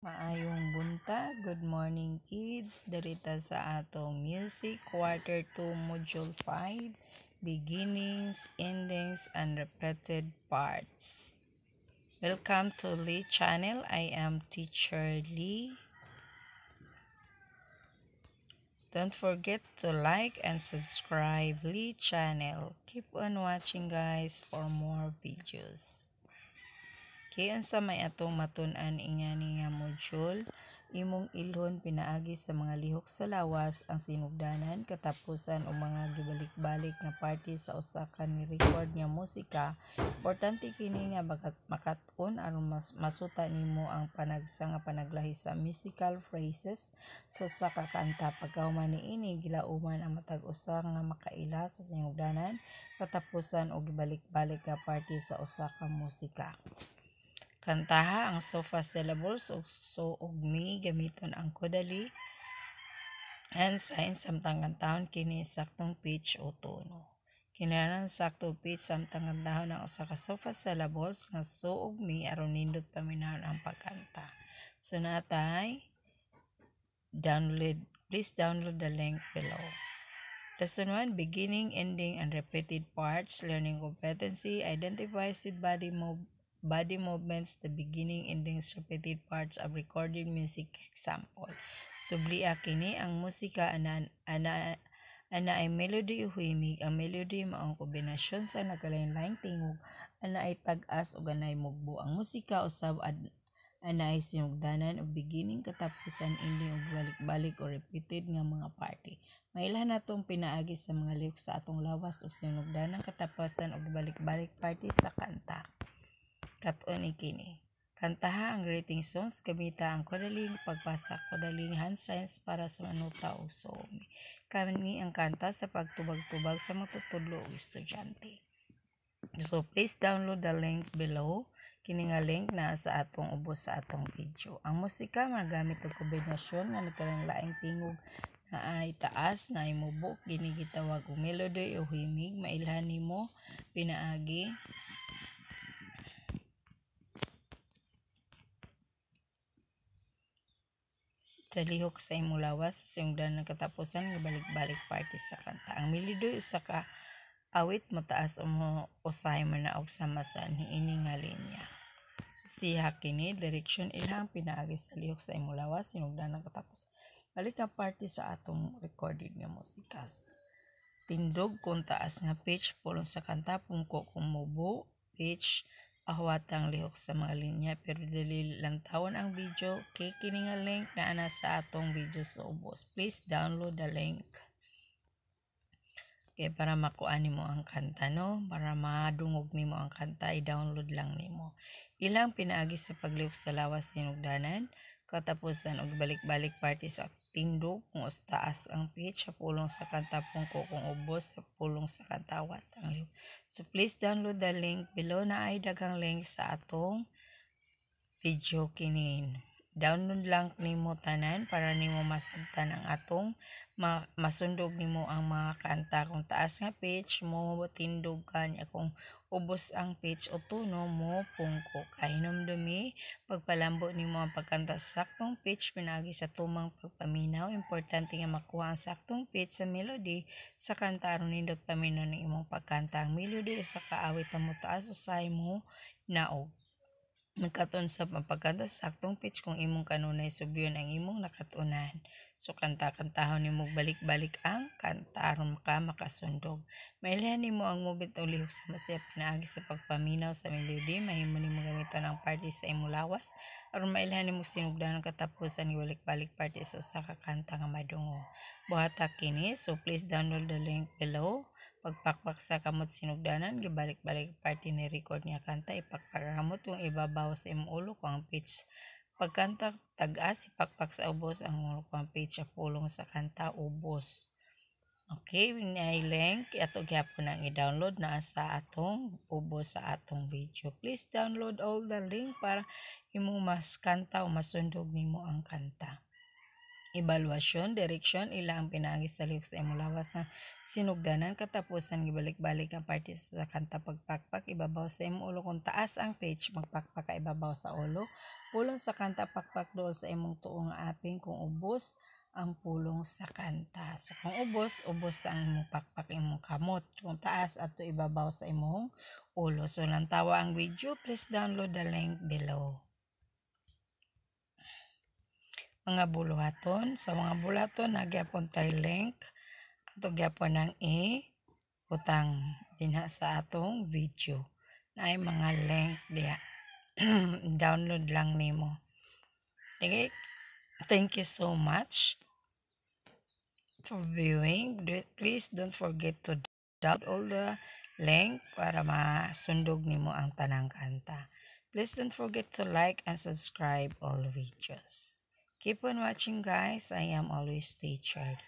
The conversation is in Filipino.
Maayong buntag, good morning kids. Darita sa atong music quarter 2 module 5, beginnings, endings and repeated parts. Welcome to Lee channel. I am teacher Lee. Don't forget to like and subscribe Lee channel. Keep on watching guys for more videos. Kay sa may atong matun-an ingani nga module, imong ilhon pinaagi sa mga lihok sa lawas ang sinugdanan katapusan o mga gibalik-balik nga parte sa usa ka ni record nga musika. Importante kini nga makat-on aron mas masuta nimo ang panagsa nga panaglahi sa musical phrases sa usa ka kanta pagkahuman niini gilauman ang matag usa nga makaila sa sinugdanan katapusan o gibalik-balik nga parte sa usa ka musika. Kantaha ang sofa syllables ug so ug mi gamiton ang kodali and sign samtang kantahon kini saktong pitch o tono. Kinahanglan sakto pitch samtang kantahon ang usa ka sofa syllables nga so ug mi aron nindot paminahon ang pagkanta. So natay download please download the link below. Lesson 1, beginning, ending, and repeated parts, learning competency, identifies with body move body movements, the beginning, endings, repeated parts of recorded music example. Subliya kini ang musika ana ana ana ay melody o himig. Ang melody mao kombinasyon sa nagkalain-laing tingog ana ay tag-as ug anay mugbo. Ang musika usab ad ana ay sinugdanan og beginning, katapusan, ending ug balik-balik o repeated nga mga party. Mailan natong pinaagi sa mga lyrics sa atong lawas o sinugdanan katapusan ug balik-balik party sa kanta katon ikini. Kantaha ang greeting songs gamita ang kodaling pagpasa kodaling hand signs para sa manuta o somi. Kami ang kanta sa pagtubag-tubag sa matutudlo o estudyante. So please download the link below. Kini nga link na sa atong ubos sa atong video. Ang musika magamit og kombinasyon nga nagkalang laing tingog na ay taas na ay mubok ginigitawag og melody o himig mailhan nimo pinaagi sa lihok sa imong lawas sa singdan ng katapusan nga balik-balik party sa kanta. Ang milido usa ka awit mataas mo usahay man na og sama sa niini nga linya. Siya kini direksyon ilang pinaagi sa lihok sa imong lawas sinugdan ng katapusan. Balik ka party sa atong recorded nga musikas. Tindog kung taas nga pitch pulong sa kanta pungko kung mubo pitch ahwatang lihok sa mga linya pero dili lang tawon ang video. Kay kini nga link na ana sa atong video sa ubos. Please download the link. Kay para makuha nimo ang kanta no? Para madungog nimo ang kanta i-download lang nimo. Ilang pinaagi sa paglihok sa lawas sinugdanan katapusan og balik-balik party sa tindog kung taas ang pitch sa pulong sa kanta pungko kung ubos sa pulong sa katawat ang liw. So please download the link below na ay dagang link sa atong video kinin. Download lang nimo tanan para nimo masabtan ang atong ma masundog nimo ang mga kanta. Kung taas nga pitch mo tindog kanya kung ubos ang pitch o tono mo pungko. Kahinom dumi pagpalambo nimo ang pagkanta sa saktong pitch pinagi sa tumang pagpaminaw. Importante nga makuha ang saktong pitch sa melody sa kanta aron nindot paminaw ng imong pagkanta. Ang melody sa kaawit mo taas usay mo naog Nagkaton sa pagkanta saktong pitch kung imong kanunay subyon ang imong nakatunan. So kanta-kantahon nimo balik-balik ang kanta aron maka makasundog. Mailhan nimo ang movement o lihok sa masaya pinaagi sa pagpaminaw sa melody mahimo nimo gamiton ang party sa imong lawas aron mailhan nimo sinugdan ang katapusan ni balik-balik party sa usa ka kanta nga madungo. Buhata kini so please download the link below pagpakpak sa kamot sinugdanan gibalik-balik party ni record niya kanta ipakpakamot yung ibabaw sa imong ulo ko ang pitch. Pagkanta tag-as ipakpak sa ubos ang ulo ko ang pitch sa pulong sa kanta ubos. Okay nay link ato gyapon ang i-download na sa atong ubos sa atong video. Please download all the link para imong mas kanta o masundog nimo ang kanta evaluasyon, direksyon, ila ang pinaagi sa lihok sa imong lawas na sinugdanan katapusan gibalik-balik ang parte sa kanta pagpakpak ibabaw sa imong ulo. Kung taas ang pitch magpakpak ka ibabaw sa ulo. Pulong sa kanta pakpak dool sa imong tuong aping kung ubos ang pulong sa kanta. So kung ubos ubos ang imong pakpak imong kamot. Kung taas ato ibabaw sa imong ulo. So lantawa ang video please download the link below mga buluhaton. Sa mga buluhaton, nagyapon tayo link. Ato gyapon ng i utang dinha sa atong video. Na ay mga link diha. Download lang nimo. Okay? Thank you so much for viewing. Please don't forget to download all the link para masundog nimo ang tanang kanta. Please don't forget to like and subscribe all videos. Keep on watching guys. I am always stay Charlie.